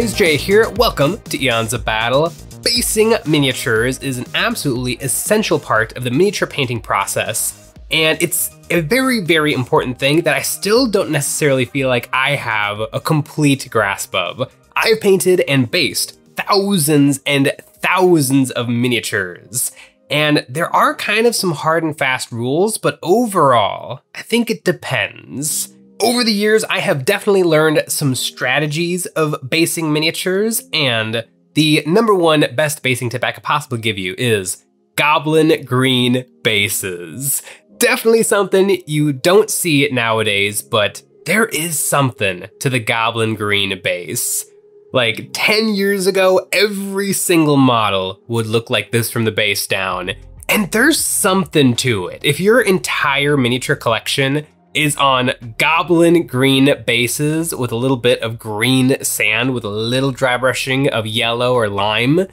guys, Jay here. Welcome to Eons of Battle. Basing miniatures is an absolutely essential part of the miniature painting process, and it's a very, very important thing that I still don't necessarily feel like I have a complete grasp of. I've painted and based thousands and thousands of miniatures, and there are kind of some hard and fast rules, but overall, I think it depends. Over the years, I have definitely learned some strategies of basing miniatures, and the number one best basing tip I could possibly give you is goblin green bases. Definitely something you don't see nowadays, but there is something to the goblin green base. Like 10 years ago, every single model would look like this from the base down. And there's something to it. If your entire miniature collection is on goblin green bases with a little bit of green sand with a little dry brushing of yellow or lime,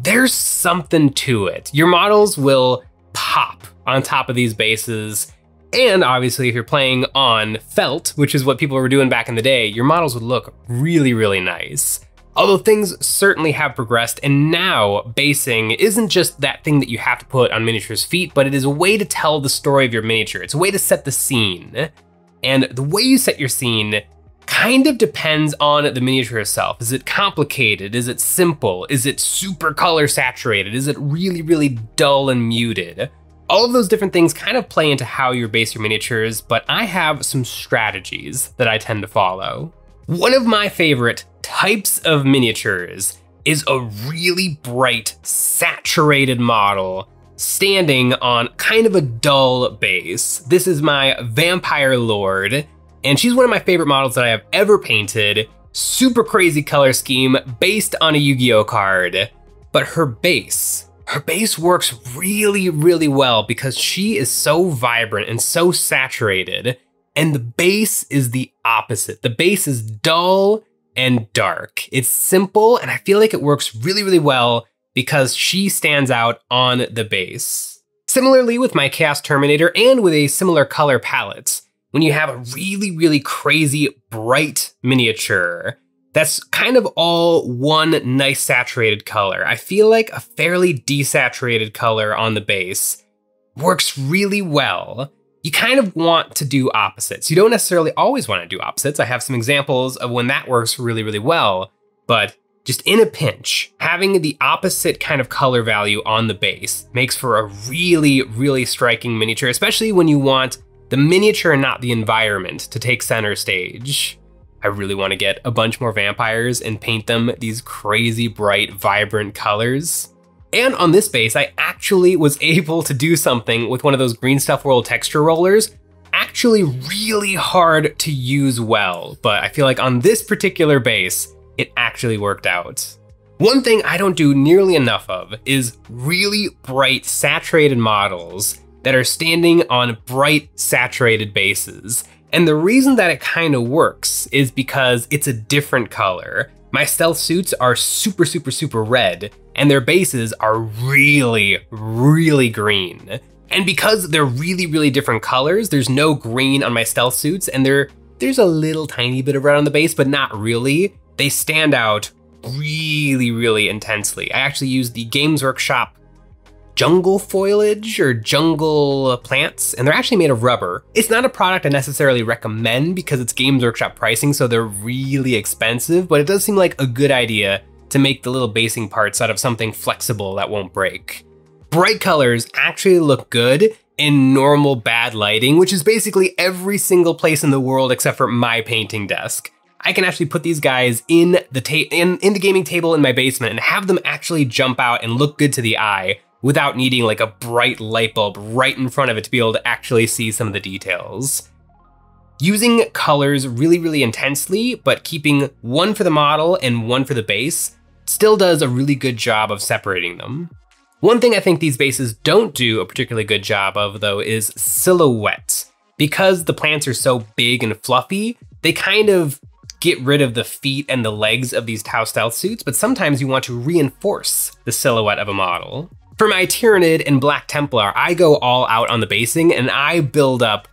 there's something to it. Your models will pop on top of these bases. And obviously, if you're playing on felt, which is what people were doing back in the day, your models would look really, really nice. Although things certainly have progressed, and now basing isn't just that thing that you have to put on miniature's feet, but it is a way to tell the story of your miniature. It's a way to set the scene. And the way you set your scene kind of depends on the miniature itself. Is it complicated? Is it simple? Is it super color saturated? Is it really, really dull and muted? All of those different things kind of play into how you base your miniatures, but I have some strategies that I tend to follow. One of my favorite types of miniatures is a really bright, saturated model standing on kind of a dull base. This is my Vampire Lord, and she's one of my favorite models that I have ever painted. Super crazy color scheme based on a Yu-Gi-Oh card. But her base, her base works really, really well because she is so vibrant and so saturated. And the base is the opposite. The base is dull and dark. It's simple, and I feel like it works really, really well because she stands out on the base. Similarly with my Chaos Terminator and with a similar color palette, when you have a really, really crazy bright miniature, that's kind of all one nice saturated color. I feel like a fairly desaturated color on the base works really well you kind of want to do opposites. You don't necessarily always want to do opposites. I have some examples of when that works really, really well, but just in a pinch, having the opposite kind of color value on the base makes for a really, really striking miniature, especially when you want the miniature and not the environment to take center stage. I really want to get a bunch more vampires and paint them these crazy bright, vibrant colors. And on this base, I actually was able to do something with one of those Green Stuff World texture rollers actually really hard to use well, but I feel like on this particular base, it actually worked out. One thing I don't do nearly enough of is really bright saturated models that are standing on bright saturated bases. And the reason that it kind of works is because it's a different color. My stealth suits are super, super, super red, and their bases are really, really green. And because they're really, really different colors, there's no green on my stealth suits, and there, there's a little tiny bit of red on the base, but not really. They stand out really, really intensely. I actually used the Games Workshop jungle foliage or jungle plants, and they're actually made of rubber. It's not a product I necessarily recommend because it's Games Workshop pricing, so they're really expensive, but it does seem like a good idea to make the little basing parts out of something flexible that won't break. Bright colors actually look good in normal bad lighting, which is basically every single place in the world except for my painting desk. I can actually put these guys in the in, in the gaming table in my basement and have them actually jump out and look good to the eye without needing like a bright light bulb right in front of it to be able to actually see some of the details. Using colors really, really intensely, but keeping one for the model and one for the base still does a really good job of separating them. One thing I think these bases don't do a particularly good job of though is silhouette. Because the plants are so big and fluffy, they kind of get rid of the feet and the legs of these Tau stealth suits, but sometimes you want to reinforce the silhouette of a model. For my Tyranid and Black Templar, I go all out on the basing and I build up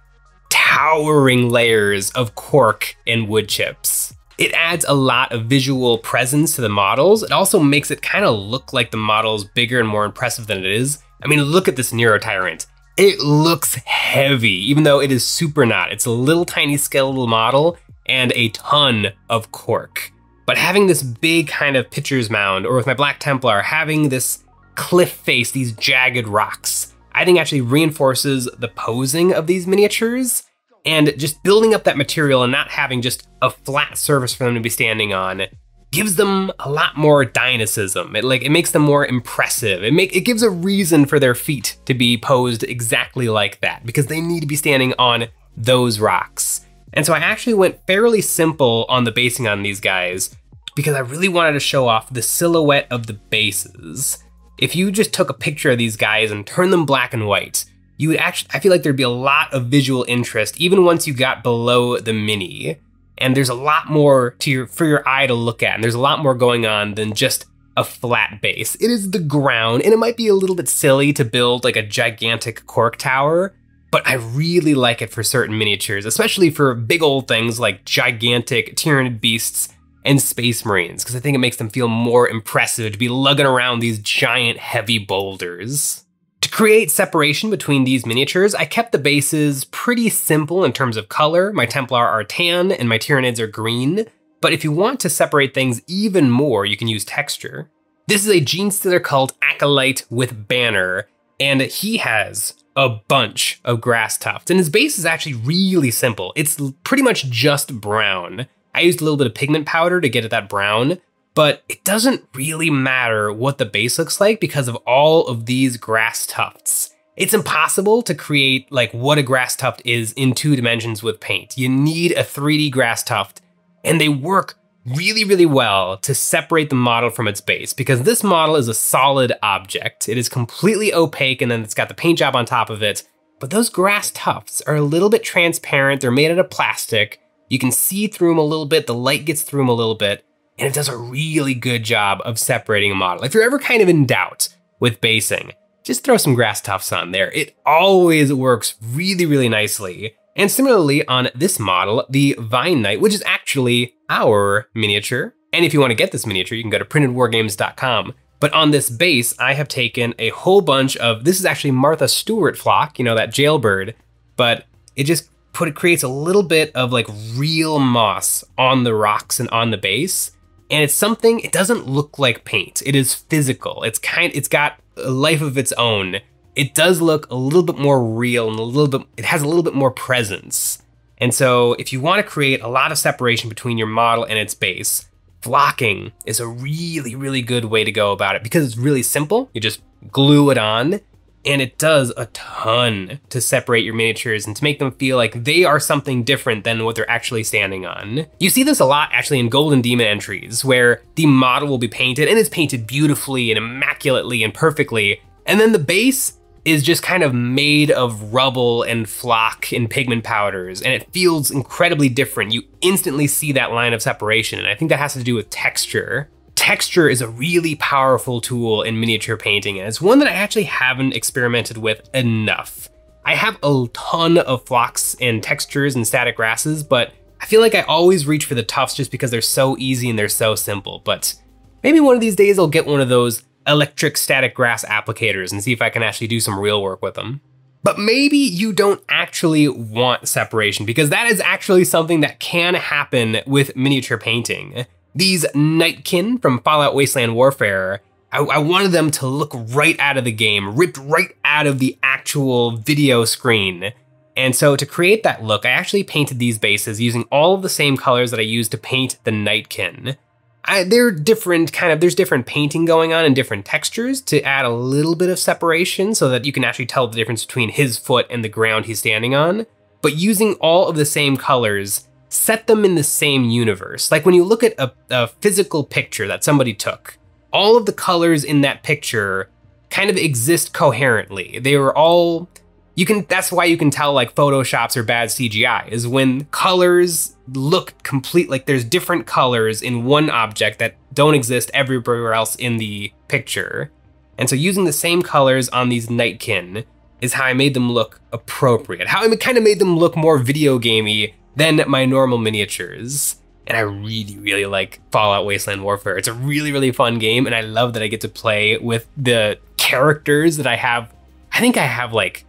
towering layers of cork and wood chips. It adds a lot of visual presence to the models. It also makes it kind of look like the model is bigger and more impressive than it is. I mean, look at this Neurotyrant. It looks heavy, even though it is super not. It's a little tiny skeletal model and a ton of cork. But having this big kind of pitcher's mound, or with my Black Templar, having this cliff face, these jagged rocks, I think actually reinforces the posing of these miniatures and just building up that material and not having just a flat surface for them to be standing on gives them a lot more dynamism. It like it makes them more impressive. It make it gives a reason for their feet to be posed exactly like that because they need to be standing on those rocks. And so I actually went fairly simple on the basing on these guys because I really wanted to show off the silhouette of the bases. If you just took a picture of these guys and turned them black and white, you would actually, I feel like there'd be a lot of visual interest even once you got below the mini. And there's a lot more to your, for your eye to look at, and there's a lot more going on than just a flat base. It is the ground, and it might be a little bit silly to build like a gigantic cork tower, but I really like it for certain miniatures, especially for big old things like gigantic Tyranid beasts and Space Marines, because I think it makes them feel more impressive to be lugging around these giant heavy boulders. To create separation between these miniatures, I kept the bases pretty simple in terms of color. My Templar are tan and my Tyranids are green, but if you want to separate things even more, you can use texture. This is a Genestealer Cult Acolyte with Banner, and he has a bunch of grass tufts, and his base is actually really simple. It's pretty much just brown. I used a little bit of pigment powder to get it that brown, but it doesn't really matter what the base looks like because of all of these grass tufts. It's impossible to create like what a grass tuft is in two dimensions with paint. You need a 3D grass tuft, and they work really, really well to separate the model from its base because this model is a solid object. It is completely opaque and then it's got the paint job on top of it. But those grass tufts are a little bit transparent. They're made out of plastic you can see through them a little bit, the light gets through them a little bit, and it does a really good job of separating a model. If you're ever kind of in doubt with basing, just throw some grass tufts on there. It always works really, really nicely. And similarly on this model, the Vine Knight, which is actually our miniature. And if you want to get this miniature, you can go to printedwargames.com. But on this base, I have taken a whole bunch of, this is actually Martha Stewart flock, you know, that jailbird, but it just put it creates a little bit of like real moss on the rocks and on the base. And it's something it doesn't look like paint. It is physical. It's kind it's got a life of its own. It does look a little bit more real and a little bit it has a little bit more presence. And so if you want to create a lot of separation between your model and its base, flocking is a really, really good way to go about it because it's really simple. You just glue it on and it does a ton to separate your miniatures and to make them feel like they are something different than what they're actually standing on. You see this a lot actually in Golden Demon entries, where the model will be painted and it's painted beautifully and immaculately and perfectly, and then the base is just kind of made of rubble and flock and pigment powders, and it feels incredibly different. You instantly see that line of separation, and I think that has to do with texture texture is a really powerful tool in miniature painting, and it's one that I actually haven't experimented with enough. I have a ton of flocks and textures and static grasses, but I feel like I always reach for the tufts just because they're so easy and they're so simple. But maybe one of these days I'll get one of those electric static grass applicators and see if I can actually do some real work with them. But maybe you don't actually want separation because that is actually something that can happen with miniature painting. These Nightkin from Fallout Wasteland Warfare, I, I, wanted them to look right out of the game, ripped right out of the actual video screen. And so to create that look, I actually painted these bases using all of the same colors that I used to paint the Nightkin. I, they're different kind of, there's different painting going on and different textures to add a little bit of separation so that you can actually tell the difference between his foot and the ground he's standing on. But using all of the same colors, set them in the same universe. Like when you look at a, a physical picture that somebody took, all of the colors in that picture kind of exist coherently. They were all you can that's why you can tell like photoshops or bad CGI is when colors look complete like there's different colors in one object that don't exist everywhere else in the picture. And so using the same colors on these Nightkin is how I made them look appropriate. How I kind of made them look more video gamey than my normal miniatures. and I really, really like Fallout Wasteland Warfare. It's a really, really fun game, and I love that I get to play with the characters that I have. I think I have like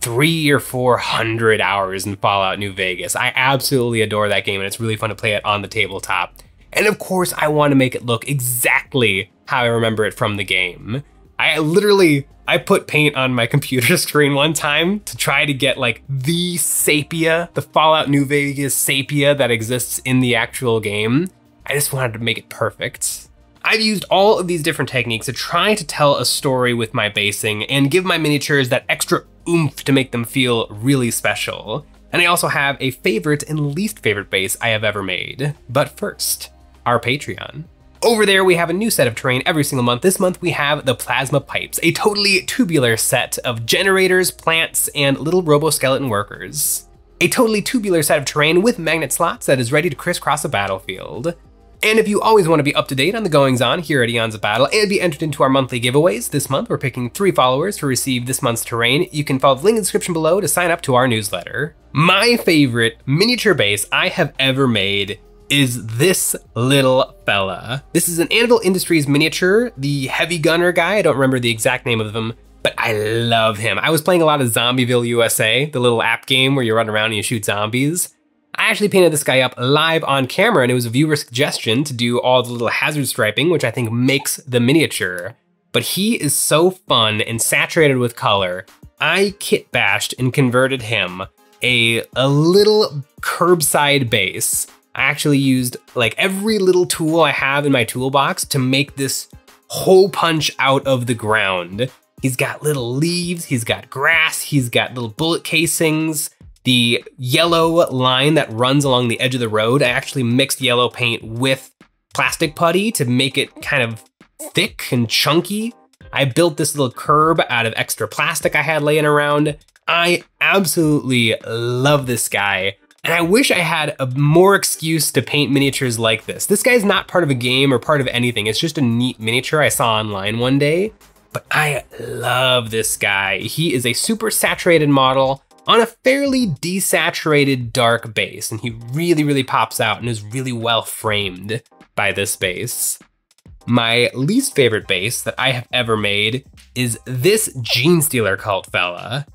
three or four hundred hours in Fallout New Vegas. I absolutely adore that game, and it's really fun to play it on the tabletop. And of course, I want to make it look exactly how I remember it from the game. I literally I put paint on my computer screen one time to try to get like the sepia, the Fallout New Vegas sepia that exists in the actual game. I just wanted to make it perfect. I've used all of these different techniques to try to tell a story with my basing and give my miniatures that extra oomph to make them feel really special. And I also have a favorite and least favorite base I have ever made. But first, our Patreon. Over there, we have a new set of terrain every single month. This month, we have the Plasma Pipes, a totally tubular set of generators, plants, and little roboskeleton workers. A totally tubular set of terrain with magnet slots that is ready to crisscross a battlefield. And if you always want to be up to date on the goings on here at Eons of Battle and be entered into our monthly giveaways, this month we're picking three followers to receive this month's terrain. You can follow the link in the description below to sign up to our newsletter. My favorite miniature base I have ever made is this little fella. This is an Anvil Industries miniature, the heavy gunner guy. I don't remember the exact name of him, but I love him. I was playing a lot of Zombieville USA, the little app game where you run around and you shoot zombies. I actually painted this guy up live on camera and it was a viewer suggestion to do all the little hazard striping, which I think makes the miniature. But he is so fun and saturated with color. I kit bashed and converted him a, a little curbside base I actually used like every little tool I have in my toolbox to make this hole punch out of the ground. He's got little leaves, he's got grass, he's got little bullet casings. The yellow line that runs along the edge of the road, I actually mixed yellow paint with plastic putty to make it kind of thick and chunky. I built this little curb out of extra plastic I had laying around. I absolutely love this guy. And I wish I had a more excuse to paint miniatures like this. This guy's not part of a game or part of anything. It's just a neat miniature I saw online one day. But I love this guy. He is a super saturated model on a fairly desaturated dark base. And he really, really pops out and is really well framed by this base. My least favorite base that I have ever made is this Genestealer cult fella.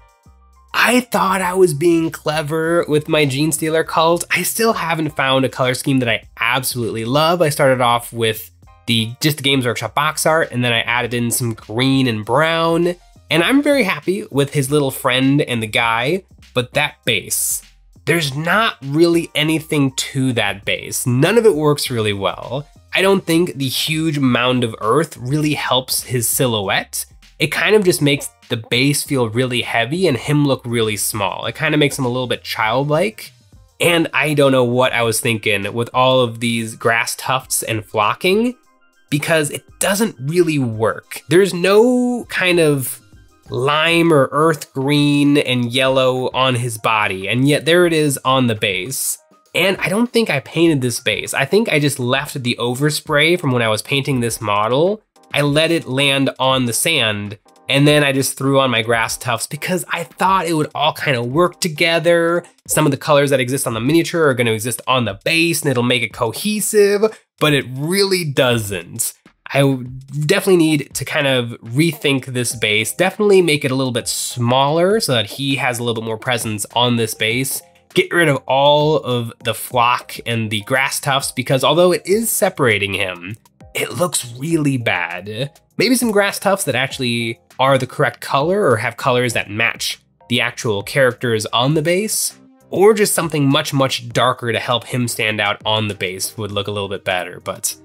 I thought I was being clever with my Genestealer cult. I still haven't found a color scheme that I absolutely love. I started off with the just the Games Workshop box art, and then I added in some green and brown. And I'm very happy with his little friend and the guy, but that base, there's not really anything to that base. None of it works really well. I don't think the huge mound of earth really helps his silhouette. It kind of just makes the base feel really heavy and him look really small. It kind of makes him a little bit childlike. And I don't know what I was thinking with all of these grass tufts and flocking because it doesn't really work. There's no kind of lime or earth green and yellow on his body, and yet there it is on the base. And I don't think I painted this base. I think I just left the overspray from when I was painting this model. I let it land on the sand and then I just threw on my grass tufts because I thought it would all kind of work together. Some of the colors that exist on the miniature are gonna exist on the base and it'll make it cohesive, but it really doesn't. I definitely need to kind of rethink this base, definitely make it a little bit smaller so that he has a little bit more presence on this base. Get rid of all of the flock and the grass tufts because although it is separating him, it looks really bad. Maybe some grass tufts that actually are the correct color or have colors that match the actual characters on the base, or just something much, much darker to help him stand out on the base would look a little bit better, but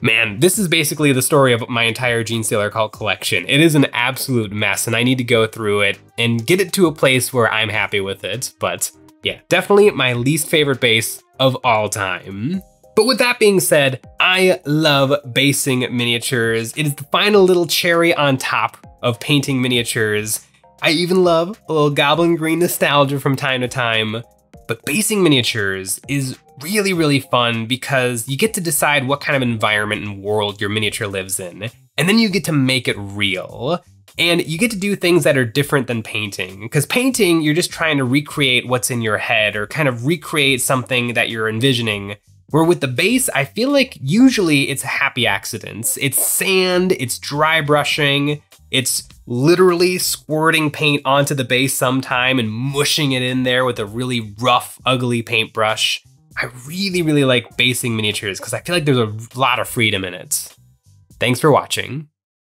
man, this is basically the story of my entire Genestealer Cult collection. It is an absolute mess, and I need to go through it and get it to a place where I'm happy with it, but yeah, definitely my least favorite base of all time. But with that being said, I love basing miniatures. It is the final little cherry on top of painting miniatures. I even love a little Goblin Green nostalgia from time to time, but basing miniatures is really, really fun because you get to decide what kind of environment and world your miniature lives in, and then you get to make it real. And you get to do things that are different than painting. Because painting, you're just trying to recreate what's in your head or kind of recreate something that you're envisioning. Where with the base, I feel like usually it's happy accidents. It's sand, it's dry brushing, it's literally squirting paint onto the base sometime and mushing it in there with a really rough, ugly paintbrush. I really, really like basing miniatures because I feel like there's a lot of freedom in it. Thanks for watching.